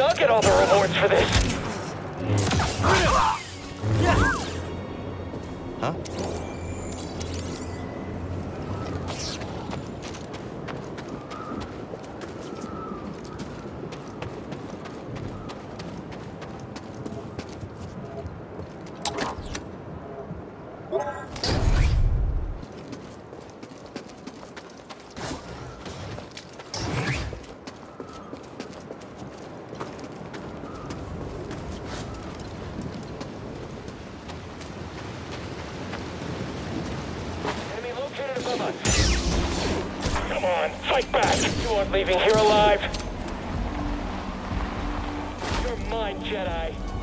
I'll get all the rewards for this. Huh? Come on, fight back. You aren't leaving here alive. You're mine, Jedi.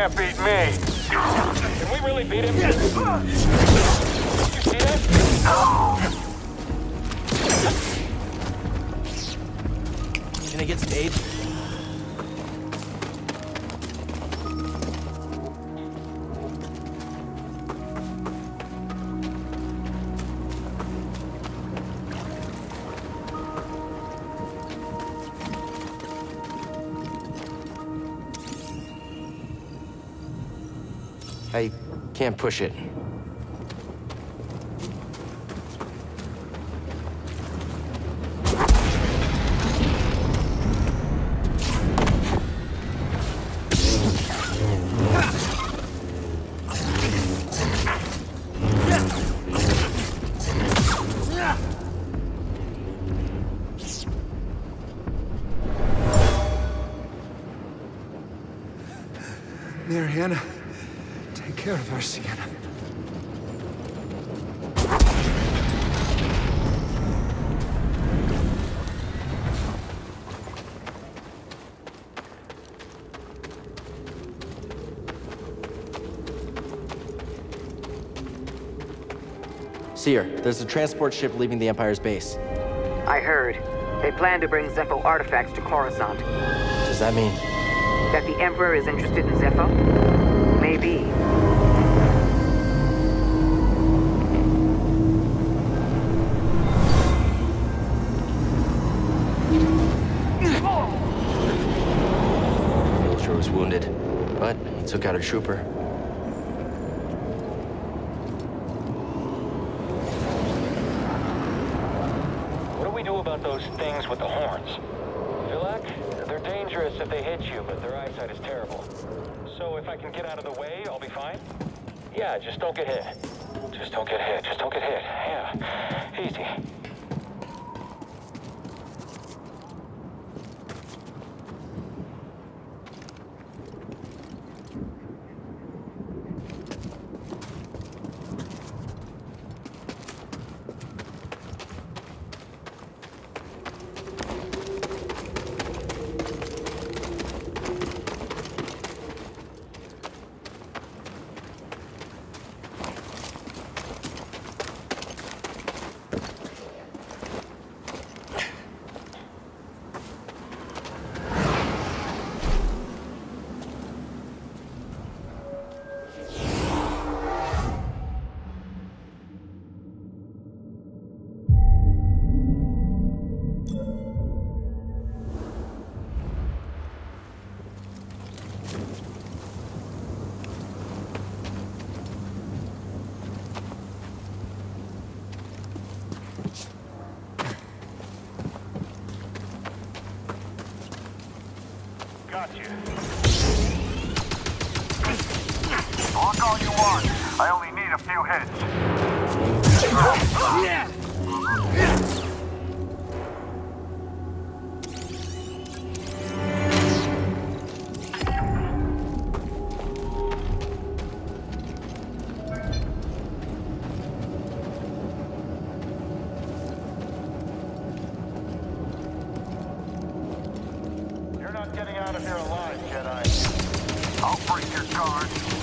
Can't beat me. Can we really beat him? Did you see that? Can I get some aid? I can't push it. Mariana, take care of our Sienna. Cere, there's a transport ship leaving the Empire's base. I heard. They plan to bring Zeffo artifacts to Coruscant. Does that mean... That the Emperor is interested in Zeffo? Maybe. Pilcher was wounded, but he took out a trooper. What do we do about those things with the horns? Vilak, they're dangerous if they hit you, but their eyesight is terrible. So if I can get out of the way, I'll be fine? Yeah, just don't get hit. Just don't get hit. Just don't get hit. Yeah. Easy. You. All you want. I only need a few hits. You're getting out of here alive, Jedi. I'll break your guard.